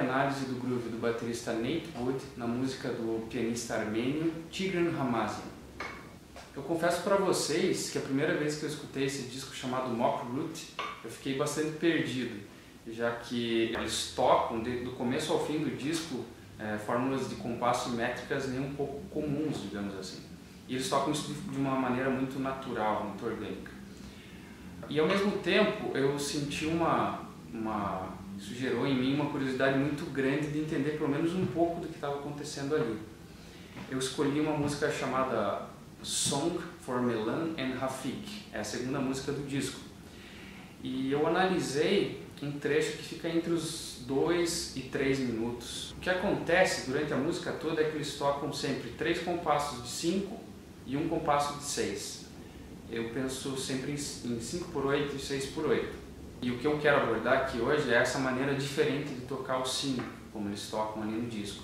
análise do groove do baterista Nate Wood na música do pianista armênio Tigran Hamazian. Eu confesso para vocês que a primeira vez que eu escutei esse disco chamado Mock Root, eu fiquei bastante perdido, já que eles tocam do começo ao fim do disco é, fórmulas de compasso e métricas nem um pouco comuns, digamos assim. E eles tocam isso de uma maneira muito natural, muito orgânica. E ao mesmo tempo eu senti uma uma, isso gerou em mim uma curiosidade muito grande de entender pelo menos um pouco do que estava acontecendo ali. Eu escolhi uma música chamada Song for Melan and Rafik, é a segunda música do disco. E eu analisei um trecho que fica entre os 2 e 3 minutos. O que acontece durante a música toda é que eles tocam sempre três compassos de 5 e um compasso de 6. Eu penso sempre em 5 por 8 e 6 por 8. E o que eu quero abordar aqui hoje é essa maneira diferente de tocar o sino, como eles tocam ali no disco.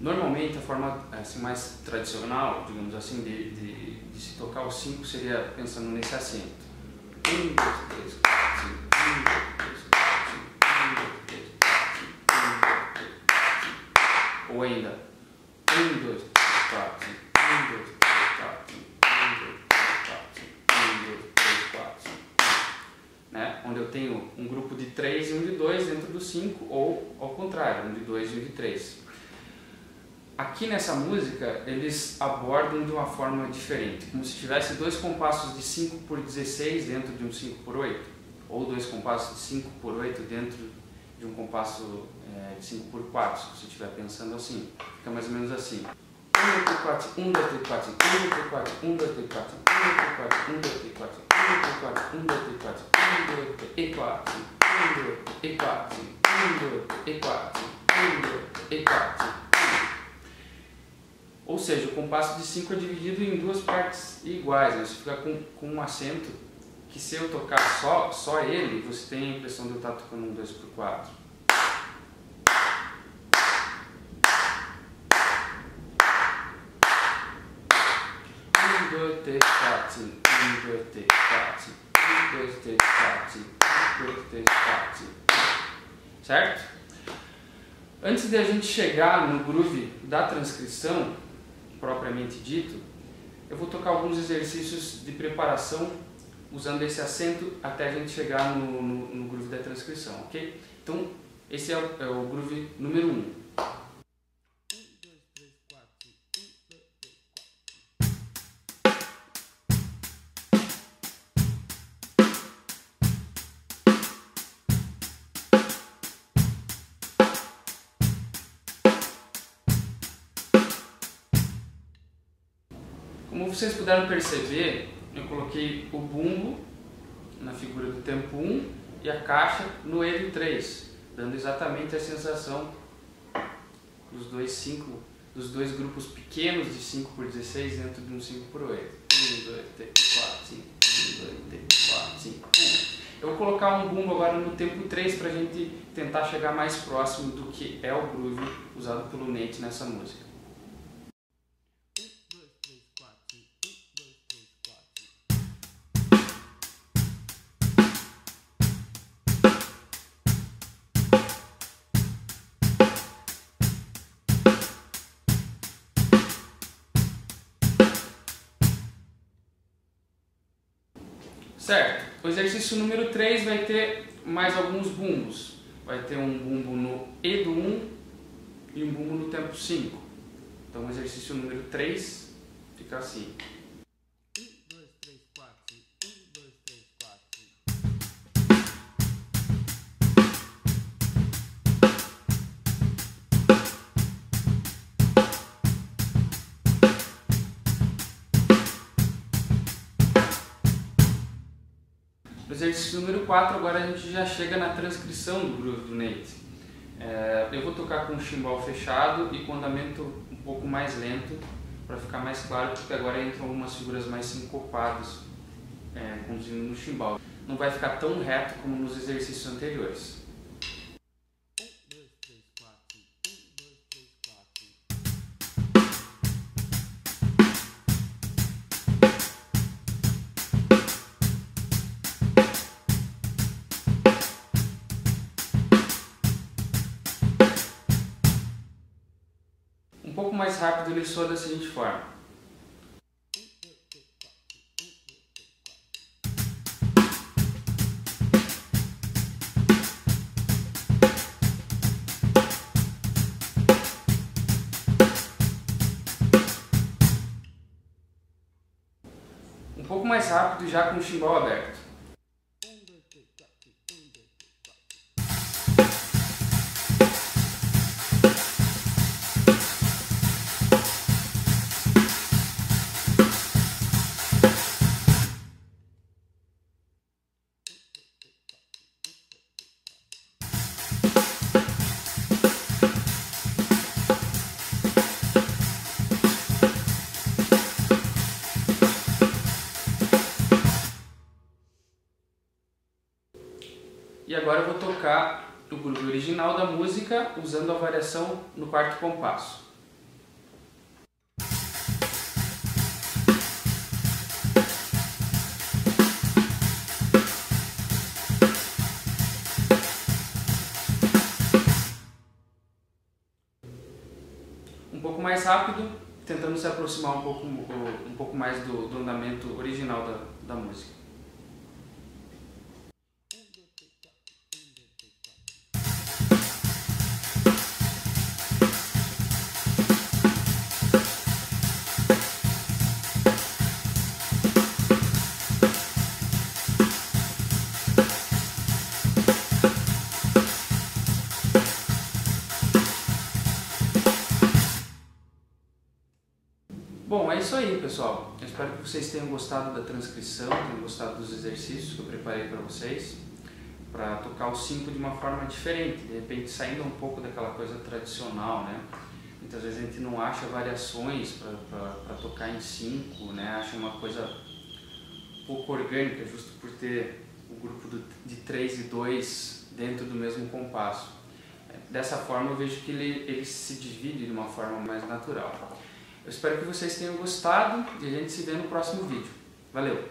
Normalmente, a forma assim, mais tradicional, digamos assim, de, de, de se tocar o 5 seria pensando nesse acento. 1, 2, 3, 4, 5, 1, 2, 3, 4, 5, 1, 2, 3, 4, 5, 1, 2, 3, 4, 5. Ou ainda, 1, 2, 3, 4, 5, 1, 2, 3, 4, 5. né? Onde eu tenho um grupo de 3 e um de 2 dentro do 5, ou ao contrário, um de 2 e um de 3. Aqui nessa música, eles abordam de uma forma diferente, como se tivesse dois compassos de 5 por 16 dentro de um 5 por 8, ou dois compassos de 5 por 8 dentro de um compasso é, de 5 por 4, se você estiver pensando assim. Fica mais ou menos assim. 1, 2, 3, 4, 1, 2, 3, 4, 1, 2, 3, 4, 1, 2, 3, 4, 1, 2, 3, 4, 1, 2, 3, 4, e quatro, um, dois, três, quatro, um, dois, três, quatro, um, dois, três, quatro, um, dois, três, quatro, um, dois, três, quatro. Ou seja, o compasso de 5 é dividido em duas partes iguais, né? você fica com, com um acento que se eu tocar só, só ele, você tem a impressão de eu estar tocando um 2 por 4. inverter, quatro, três Cinco. Um, dois, três, quatro. Um, dois, três, quatro. Certo? Antes de a gente chegar no groove da transcrição, propriamente dito, eu vou tocar alguns exercícios de preparação usando esse acento até a gente chegar no, no, no groove da transcrição, ok? Então, esse é o, é o groove número 1. Um. Como vocês puderam perceber, eu coloquei o bumbo na figura do tempo 1 e a caixa no elo 3, dando exatamente a sensação dos dois, cinco, dos dois grupos pequenos de 5 por 16 dentro de um 5 por 8. 1, 2, 3, 4, 5, 1, 2, 3, 4, 5, 1. Eu vou colocar um bumbo agora no tempo 3 para a gente tentar chegar mais próximo do que é o groove usado pelo Nate nessa música. Certo. O exercício número 3 vai ter mais alguns bumbos. Vai ter um bumbo no E do 1 e um bumbo no tempo 5. Então o exercício número 3 fica assim. No exercício número 4, agora a gente já chega na transcrição do groove do Nate. É, eu vou tocar com o chimbal fechado e com andamento um pouco mais lento, para ficar mais claro, porque agora entram algumas figuras mais sincopadas é, conduzindo no chimbal. Não vai ficar tão reto como nos exercícios anteriores. Mais rápido ele soa da seguinte forma. Um pouco mais rápido já com o chimbal aberto. Usando a variação no quarto compasso. Um pouco mais rápido, tentando se aproximar um pouco, um pouco mais do, do andamento original da, da música. Bom, é isso aí, pessoal. Eu espero que vocês tenham gostado da transcrição, tenham gostado dos exercícios que eu preparei para vocês, para tocar o 5 de uma forma diferente, de repente saindo um pouco daquela coisa tradicional, né? Muitas vezes a gente não acha variações para tocar em 5, né? Acha uma coisa pouco orgânica, justo por ter o grupo do, de 3 e 2 dentro do mesmo compasso. Dessa forma eu vejo que ele, ele se divide de uma forma mais natural. Eu espero que vocês tenham gostado e a gente se vê no próximo vídeo. Valeu!